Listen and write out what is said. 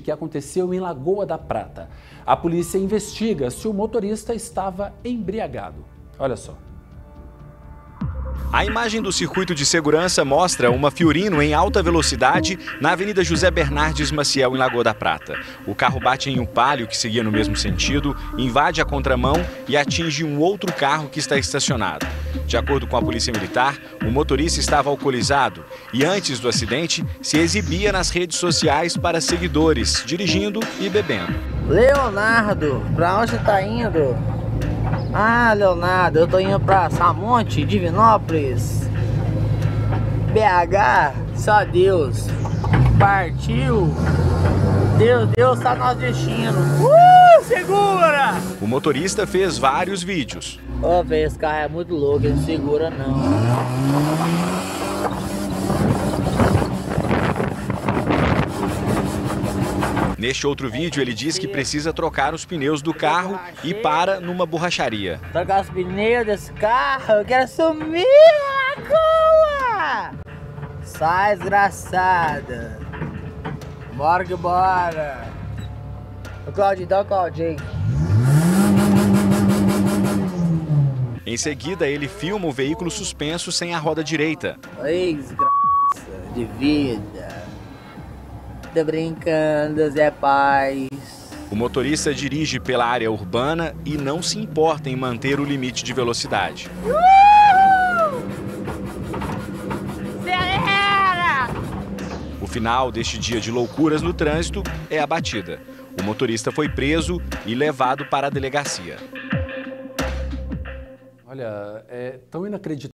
que aconteceu em Lagoa da Prata. A polícia investiga se o motorista estava embriagado. Olha só. A imagem do circuito de segurança mostra uma Fiorino em alta velocidade na Avenida José Bernardes Maciel, em Lagoa da Prata. O carro bate em um palio que seguia no mesmo sentido, invade a contramão e atinge um outro carro que está estacionado. De acordo com a Polícia Militar, o motorista estava alcoolizado e, antes do acidente, se exibia nas redes sociais para seguidores, dirigindo e bebendo. Leonardo, pra onde tá indo? Ah, Leonardo, eu tô indo pra Samonte, Divinópolis, BH, só Deus. Partiu. Deus, Deus tá nosso destino. Uh, segura! O motorista fez vários vídeos. Ô, velho, esse carro é muito louco, ele não segura não. Neste outro vídeo, ele diz que precisa trocar os pneus do carro e para numa borracharia. Trocar os pneus desse carro, eu quero sumir, Lagoa! Sai, desgraçada. Bora que bora. O Claudinho, dá o Claudinho. Em seguida, ele filma o veículo suspenso sem a roda direita. Ei, desgraça de vida. Tô brincando, Zé Paz. O motorista dirige pela área urbana e não se importa em manter o limite de velocidade. O final deste dia de loucuras no trânsito é a batida. O motorista foi preso e levado para a delegacia. Olha, é tão inacreditável.